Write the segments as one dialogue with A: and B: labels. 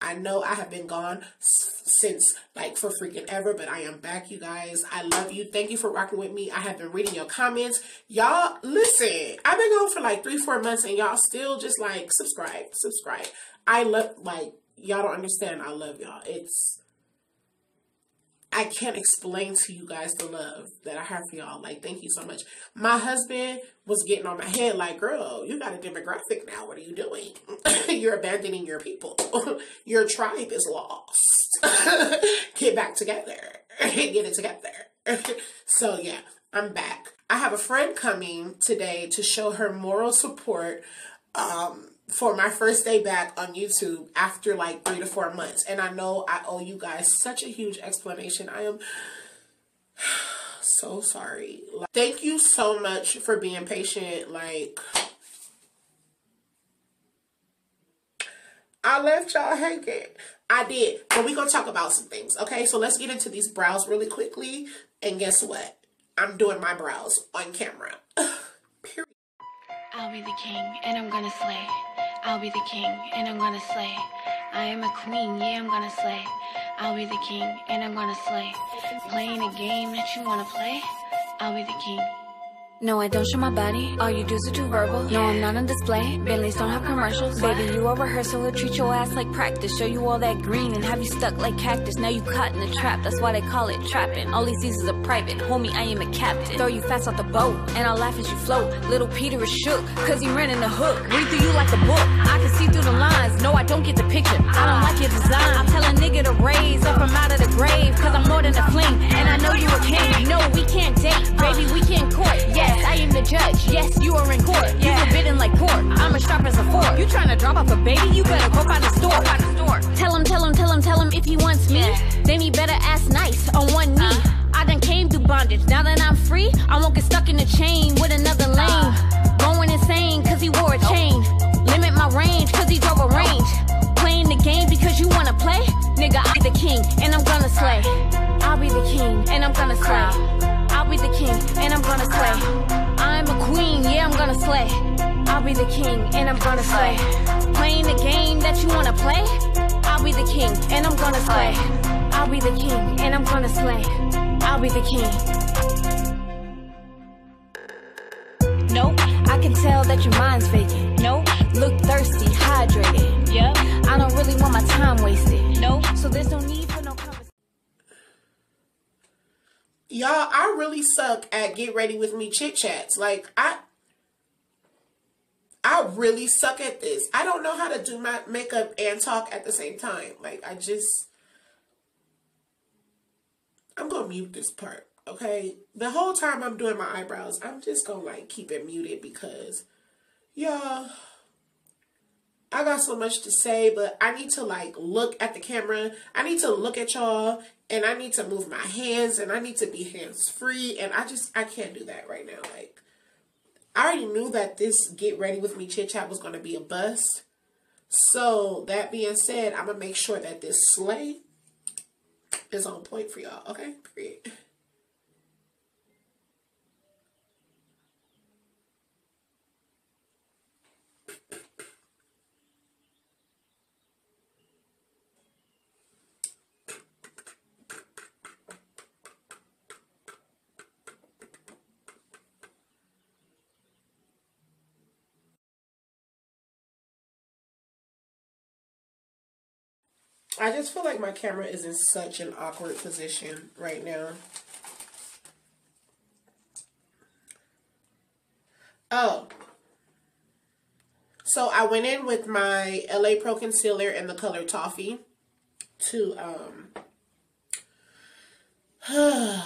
A: I know I have been gone since like for freaking ever, but I am back, you guys. I love you. Thank you for rocking with me. I have been reading your comments. Y'all, listen, I've been gone for like three, four months, and y'all still just like subscribe, subscribe. I love, like, y'all don't understand. I love y'all. It's, I can't explain to you guys the love that I have for y'all. Like, thank you so much. My husband was getting on my head, like, girl, you got a demographic now. What are you doing? You're abandoning your people. your tribe is lost. Get back together. Get it together. so, yeah, I'm back. I have a friend coming today to show her moral support um, for my first day back on YouTube after like three to four months. And I know I owe you guys such a huge explanation. I am so sorry. Like, thank you so much for being patient. Like, I left y'all hanging. I did. But we're going to talk about some things. Okay, so let's get into these brows really quickly. And guess what? I'm doing my brows on camera. Period.
B: I'll be the king and I'm gonna slay. I'll be the king and I'm gonna slay. I am a queen, yeah, I'm gonna slay. I'll be the king and I'm gonna slay. Playing a game that you wanna play? I'll be the king. No, I don't show my body. All you do is do verbal. No, I'm not on display. Bentleys don't have commercials. Baby, you a rehearsal. We'll treat your ass like practice. Show you all that green and have you stuck like cactus. Now you caught in the trap. That's why they call it trapping. All he sees is a private. Homie, I am a captain. Throw you fast off the boat and I'll laugh as you float. Little Peter is shook cause he ran in the hook. Read through you like a book. I can see through the lines. No, I don't get the picture. I don't like your design. I'll tell a nigga to raise up from out of the grave cause I'm more than a fling. And I know you a king. No, we can't date. Baby, we can't court. Yes, I am the judge. Yes, you are in court. You forbidden like pork. I'm as sharp as a fork. You trying to drop off a baby? You better go find a store. Find a store. Tell him, tell him, tell him, tell him if he wants me. Then he better ask nice on one knee. Uh-huh. I done came through bondage. Now that I'm free, I won't get stuck in a chain with another uh-huh. lane. Going insane cause he wore a chain. Limit my range cause he drove a range. Playing the game because you wanna play? Nigga, I'm the king and I'm gonna slay. Uh-huh. I'll be the king and I'm gonna slay. I'll be the king and I'm gonna slay. I'm a queen, yeah, I'm gonna slay. I'll be the king and I'm gonna slay. Playing the game that you wanna play? I'll be the king and I'm gonna slay. I'll be the king and I'm gonna slay. I'll be the king. Nope, I can tell that your mind's vacant. Nope, look thirsty, hydrated. Yep, I don't really want my time wasted. Nope, so there's no need for
A: Y'all, I really suck at get ready with me chit chats. Like I I really suck at this. I don't know how to do my makeup and talk at the same time. Like I just I'm gonna mute this part, okay? The whole time I'm doing my eyebrows, I'm just gonna like keep it muted because y'all I got so much to say, but I need to like look at the camera. I need to look at y'all and I need to move my hands and I need to be hands free and I just I can't do that right now. Like I already knew that this get ready with me chit chat was gonna be a bust. So that being said, I'm gonna make sure that this slay is on point for y'all, okay? Period. I just feel like my camera is in such an awkward position right now. Oh. So I went in with my LA Pro Concealer in the color Toffee to um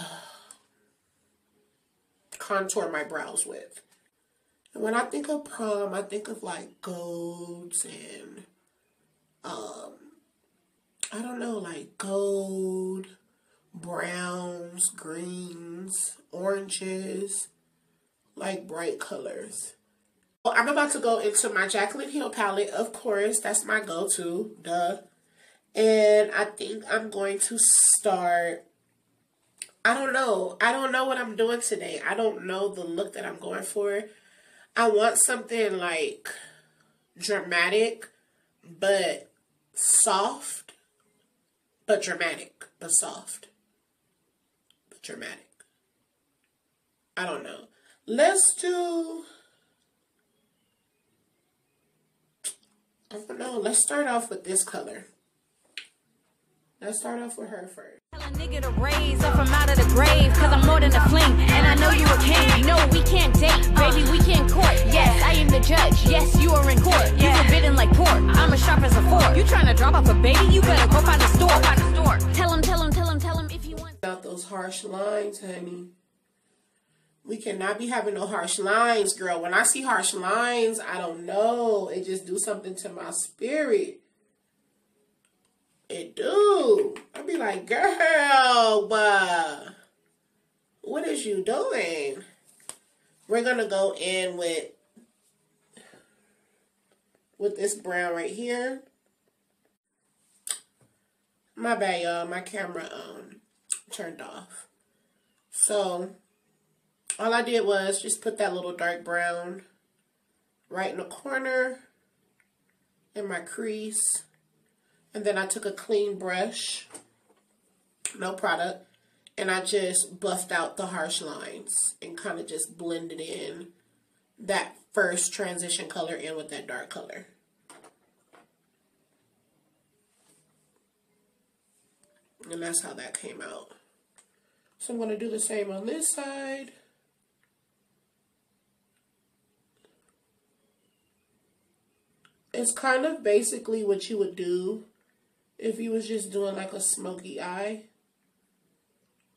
A: contour my brows with. And when I think of prom, I think of like golds and um I don't know, like gold, browns, greens, oranges, like bright colors. I'm about to go into my Jaclyn Hill palette, of course. That's my go-to, duh. And I think I'm going to start, I don't know. I don't know what I'm doing today. I don't know the look that I'm going for. I want something like dramatic, but soft, but dramatic, but soft, but dramatic. I don't know. Let's do I don't know. Let's start off with this color. Let's start off with her first.
C: Tell a nigga to raise up from out of the grave, cause I'm more than a fling. And I know you a king. No, we can't date, baby, we can't court. Yes, I am the judge. Yes, you are in court. You forbidden
A: harsh lines, honey. We cannot be having no harsh lines, girl. When I see harsh lines, I don't know. It just do something to my spirit. It do. I'd be like, girl, what is you doing? We're gonna go in with with this brown right here. My bad, y'all. My camera um turned off. So all I did was just put that little dark brown right in the corner in my crease. And then I took a clean brush, no product, and I just buffed out the harsh lines and kind of just blended in that first transition color in with that dark color. And that's how that came out. So I'm going to do the same on this side. It's kind of basically what you would do if you was just doing like a smoky eye.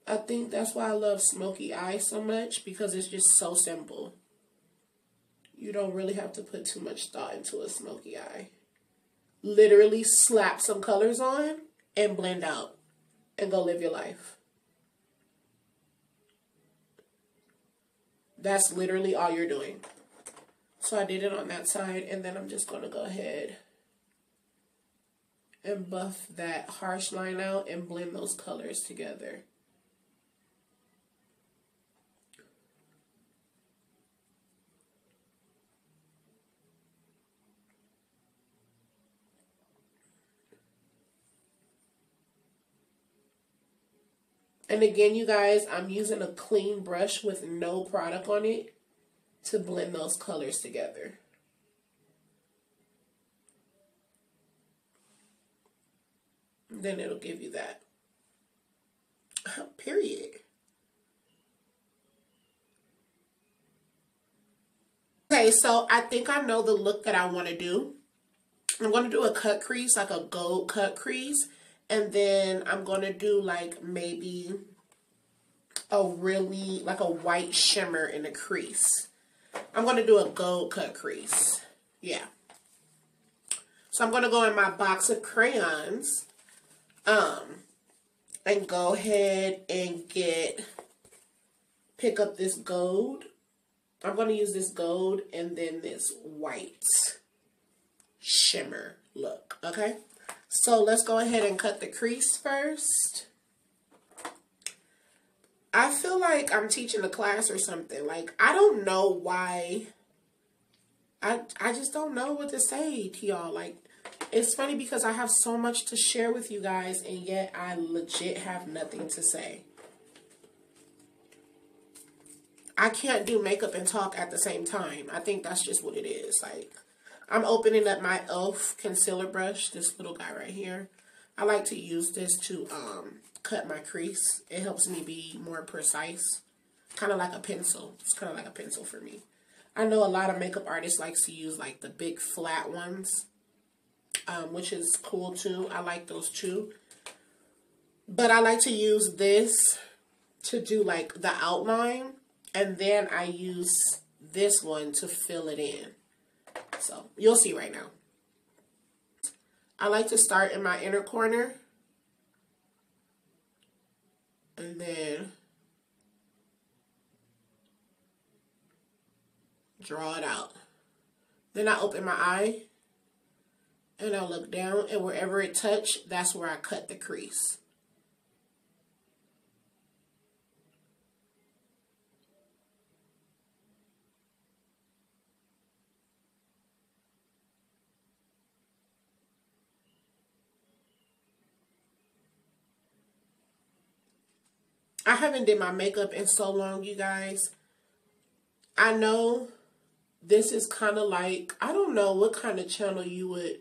A: I think that's why I love smoky eye so much because it's just so simple. You don't really have to put too much thought into a smoky eye. Literally slap some colors on and blend out and go live your life. That's literally all you're doing. So I did it on that side and then I'm just going to go ahead and buff that harsh line out and blend those colors together. And again, you guys, I'm using a clean brush with no product on it to blend those colors together. Then it'll give you that. Period. Okay, so I think I know the look that I want to do. I'm going to do a cut crease, like a gold cut crease. And then I'm going to do like maybe a really, like a white shimmer in the crease. I'm going to do a gold cut crease. Yeah. So I'm going to go in my box of crayons um, and go ahead and get, pick up this gold. I'm going to use this gold and then this white shimmer look, okay? So let's go ahead and cut the crease first. I feel like I'm teaching a class or something. Like, I don't know why. I, I just don't know what to say to y'all. Like, it's funny because I have so much to share with you guys, and yet I legit have nothing to say. I can't do makeup and talk at the same time. I think that's just what it is. Like, I'm opening up my e.l.f. concealer brush, this little guy right here. I like to use this to um, cut my crease. It helps me be more precise. Kind of like a pencil. It's kind of like a pencil for me. I know a lot of makeup artists likes to use like the big flat ones, um, which is cool too. I like those too. But I like to use this to do like the outline. And then I use this one to fill it in. So you'll see right now. I like to start in my inner corner and then draw it out. Then I open my eye and I look down and wherever it touched, that's where I cut the crease. I haven't did my makeup in so long, you guys. I know this is kind of like, I don't know what kind of channel you would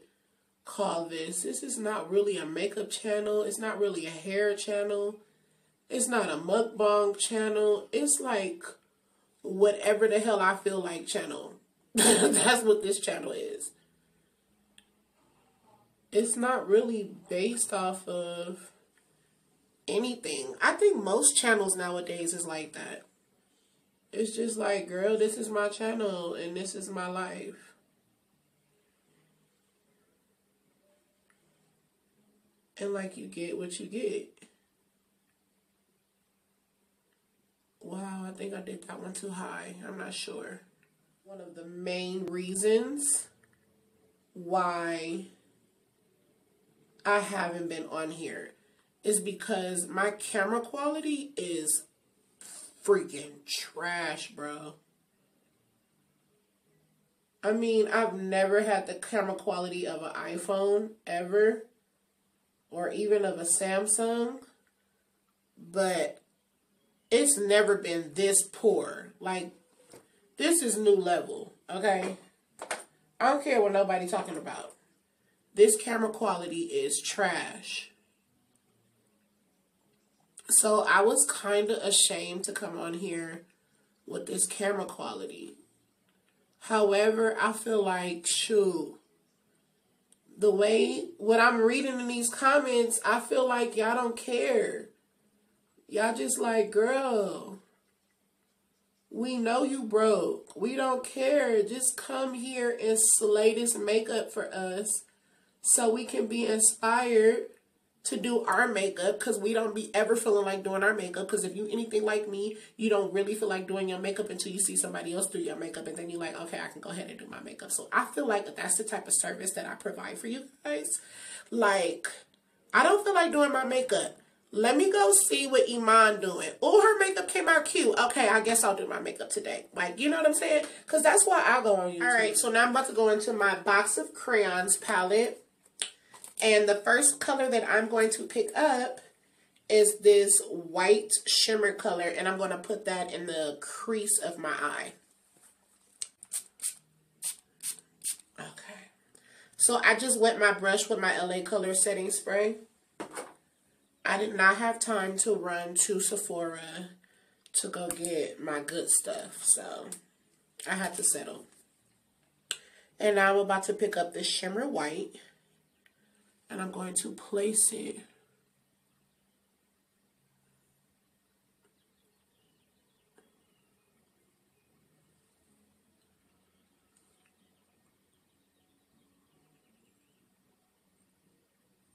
A: call this. This is not really a makeup channel. It's not really a hair channel. It's not a mukbang channel. It's like whatever the hell I feel like channel. That's what this channel is. It's not really based off of anything. I think most channels nowadays is like that. It's just like, girl, this is my channel and this is my life. And like you get what you get. Wow, I think I did that one too high. I'm not sure. One of the main reasons why I haven't been on here is because my camera quality is freaking trash, bro. I mean, I've never had the camera quality of an iPhone ever, or even of a Samsung, but it's never been this poor. Like, this is new level, okay? I don't care what nobody talking about. This camera quality is trash. So I was kind of ashamed to come on here with this camera quality. However, I feel like, shoot, the way what I'm reading in these comments, I feel like y'all don't care. Y'all just like, girl, we know you broke. We don't care. Just come here and slay this makeup for us so we can be inspired to do our makeup because we don't be ever feeling like doing our makeup because if you anything like me you don't really feel like doing your makeup until you see somebody else do your makeup and then you're like okay i can go ahead and do my makeup so i feel like that's the type of service that i provide for you guys like i don't feel like doing my makeup let me go see what Iman doing. Oh, her makeup came out cute. Okay, I guess I'll do my makeup today. Like, you know what I'm saying? Because that's why I go on YouTube. All right, so now I'm about to go into my box of crayons palette. And the first color that I'm going to pick up is this white shimmer color. And I'm going to put that in the crease of my eye. Okay. So I just wet my brush with my LA Color setting spray. I did not have time to run to Sephora to go get my good stuff. So I had to settle. And now I'm about to pick up this shimmer white and I'm going to place it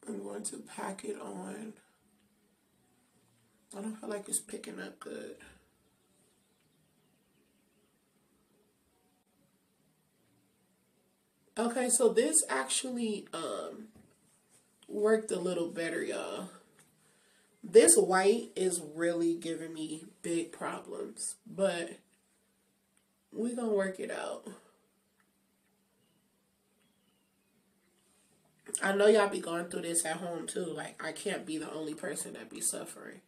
A: I'm going to pack it on. I don't feel like it's picking up good. Okay, so this actually um worked a little better, y'all. This white is really giving me big problems, but we gonna work it out. I know y'all be going through this at home too. Like, I can't be the only person that be suffering.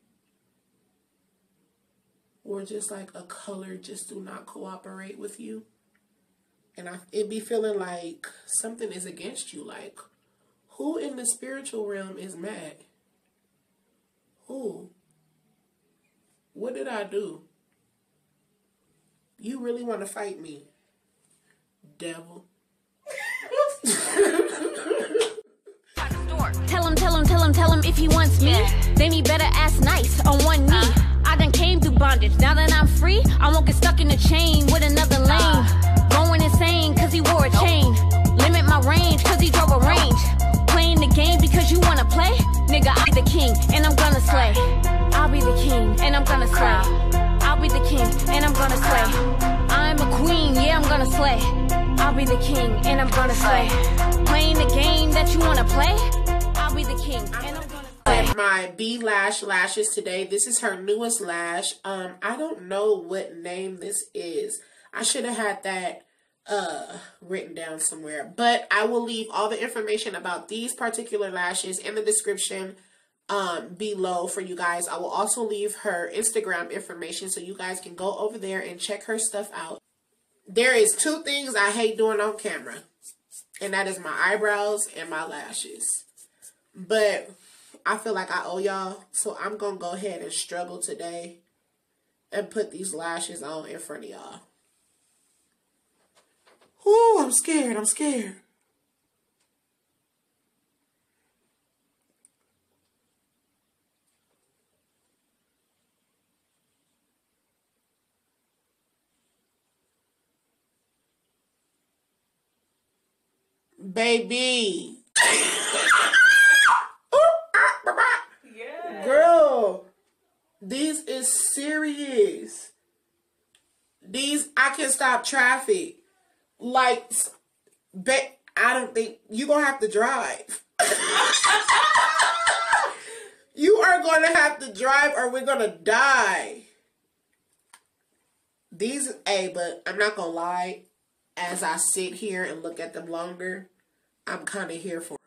A: Or just like a color just do not cooperate with you. And I it be feeling like something is against you. Like, who in the spiritual realm is mad? Who? What did I do? You really want to fight me, devil?
C: Tell him, tell him, tell him, tell him if he wants me. Then he better ask nice on one knee. Uh. I done came through bondage. Now that I'm free, I won't get stuck in a chain with another lane. Going I'm gonna slay. I'll be the king and I'm gonna slay. I'm a queen, yeah, I'm gonna slay. I'll be the king, and I'm gonna slay. Playing the game that you wanna play, I'll be the king, and I'm gonna slay.
A: My B Lash lashes today. This is her newest lash. Um, I don't know what name this is. I should have had that uh written down somewhere. But I will leave all the information about these particular lashes in the description um below for you guys. I will also leave her Instagram information so you guys can go over there and check her stuff out. There is two things I hate doing on camera. And that is my eyebrows and my lashes. But I feel like I owe y'all, so I'm going to go ahead and struggle today and put these lashes on in front of y'all. Ooh, I'm scared. I'm scared. Baby. Girl, these is serious. These I can stop traffic. Like, ba- I don't think you gonna have to drive. you are gonna have to drive, or we're gonna die. These, a, but I'm not gonna lie. As I sit here and look at them longer, I'm kind of here for.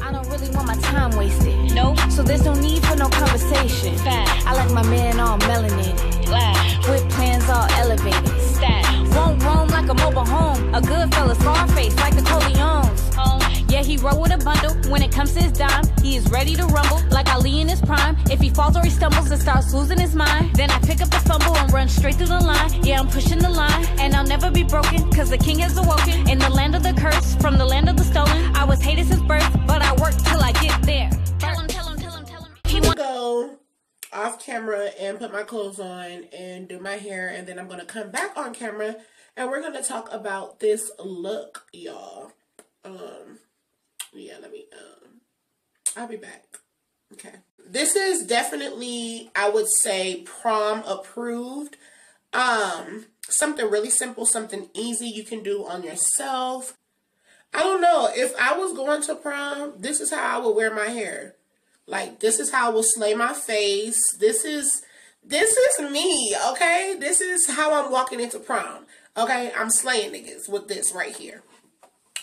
C: I don't really want my time wasted. No. So there's no need for no conversation. Fact. I like my man all melanated. Laugh. With plans all elevated. Stat. Won't roam like a mobile home. A good fella, Scarface, like the Corleones. Home. Yeah, he roll with a bundle. When it comes to his dime, he is ready to rumble like Ali in his prime. If he falls or he stumbles and starts losing his mind, then I pick up the fumble and run straight through the line. Yeah, I'm pushing the line, and I'll never be broken, cause the king has awoken. In the land of the curse, from the land of the stolen, I was hated since birth, but I work till I get there. Tell him, tell him, tell him, tell him. He
A: gonna go off camera and put my clothes on and do my hair, and then I'm gonna come back on camera and we're gonna talk about this look, y'all. Um, yeah, let me. Um, I'll be back. Okay, this is definitely, I would say, prom approved. Um, something really simple, something easy you can do on yourself. I don't know if I was going to prom. This is how I would wear my hair. Like this is how I will slay my face. This is this is me, okay? This is how I'm walking into prom. Okay? I'm slaying niggas with this right here.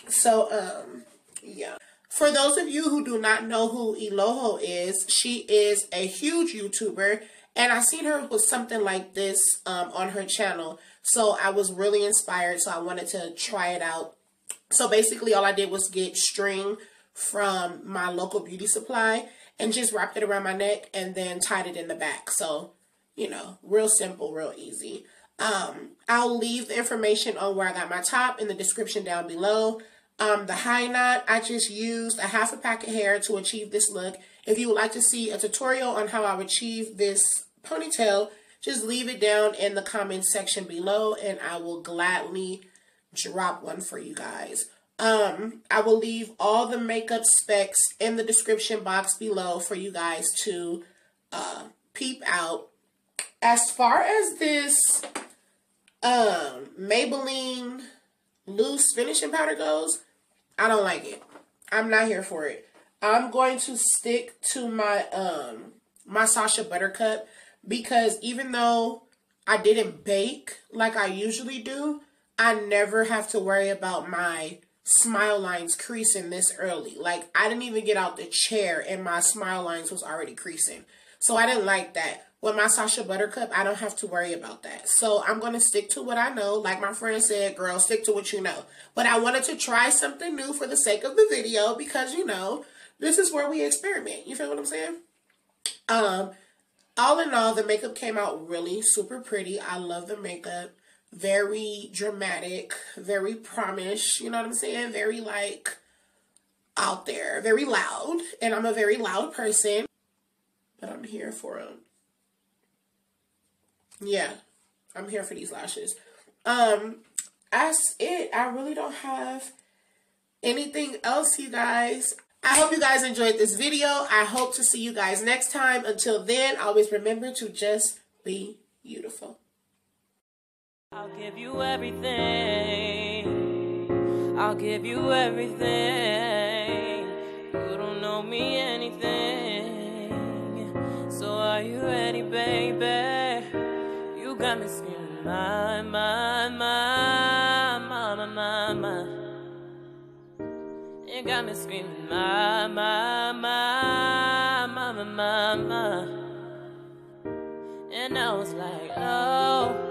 A: So um yeah. For those of you who do not know who Eloho is, she is a huge YouTuber and I seen her with something like this um on her channel. So I was really inspired so I wanted to try it out. So basically all I did was get string from my local beauty supply and just wrapped it around my neck and then tied it in the back. So, you know, real simple, real easy. Um, I'll leave the information on where I got my top in the description down below. Um, the high knot, I just used a half a pack of hair to achieve this look. If you would like to see a tutorial on how I achieve this ponytail, just leave it down in the comments section below and I will gladly drop one for you guys. Um, I will leave all the makeup specs in the description box below for you guys to uh, peep out. As far as this um, Maybelline loose finishing powder goes, I don't like it. I'm not here for it. I'm going to stick to my um my Sacha Buttercup because even though I didn't bake like I usually do, I never have to worry about my smile lines creasing this early. Like I didn't even get out the chair and my smile lines was already creasing. So I didn't like that. With my Sacha Buttercup, I don't have to worry about that. So I'm going to stick to what I know. Like my friend said, girl, stick to what you know. But I wanted to try something new for the sake of the video because, you know, this is where we experiment. You feel what I'm saying? Um, all in all, the makeup came out really super pretty. I love the makeup. Very dramatic, very promish, you know what I'm saying? Very like out there, very loud. And I'm a very loud person. But I'm here for them. Yeah, I'm here for these lashes. Um, that's it. I really don't have anything else, you guys. I hope you guys enjoyed this video. I hope to see you guys next time. Until then, always remember to just be beautiful.
D: I'll give you everything. I'll give you everything. You don't know me anything. So are you ready, baby? You got me screaming, my, my, my, my, my, my, my. You got me screaming, my, my, my, my, my, my, my. And I was like, oh.